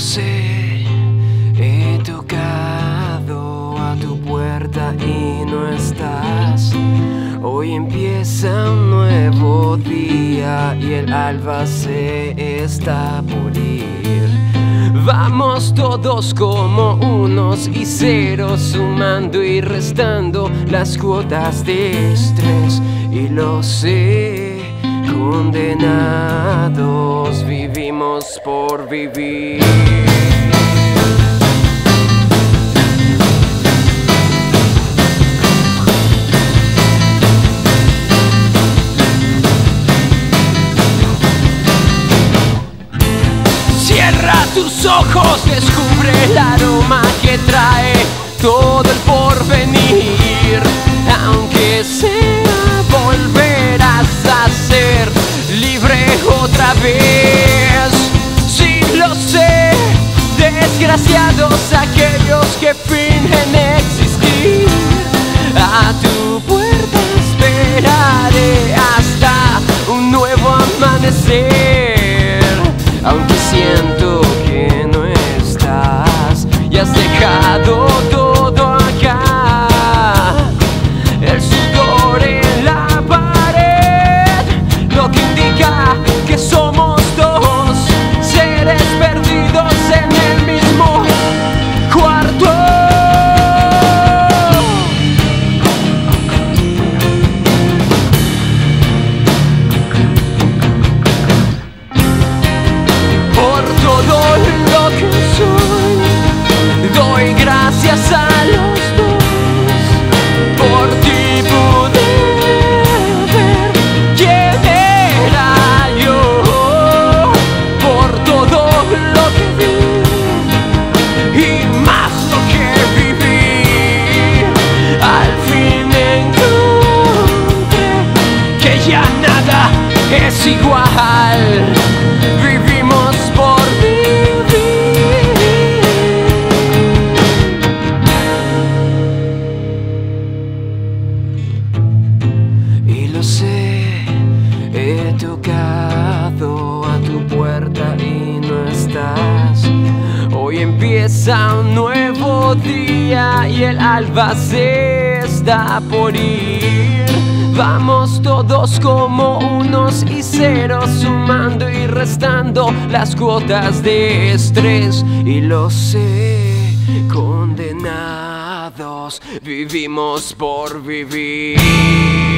sé, he tocado a tu puerta y no estás. Hoy empieza un nuevo día y el alba se está por ir. Vamos todos como unos y ceros, sumando y restando las cuotas de estrés. Y lo sé, condenados vivimos por vivir. Cierra tus ojos, descubre el aroma que trae todo el porvenir. Desgraciados aquellos que fingen existir. A tu puerta esperaré hasta un nuevo amanecer. Aunque siento que no estás y has dejado gracias a los dos por ti pude ver quién era yo. Por todo lo que vi y más lo que viví. Al fin encontré que ya nada es igual. Tocado a tu puerta y no estás. Hoy empieza un nuevo día y el alba se está por ir. Vamos todos como unos y ceros, sumando y restando las cuotas de estrés. Y lo sé, condenados, vivimos por vivir.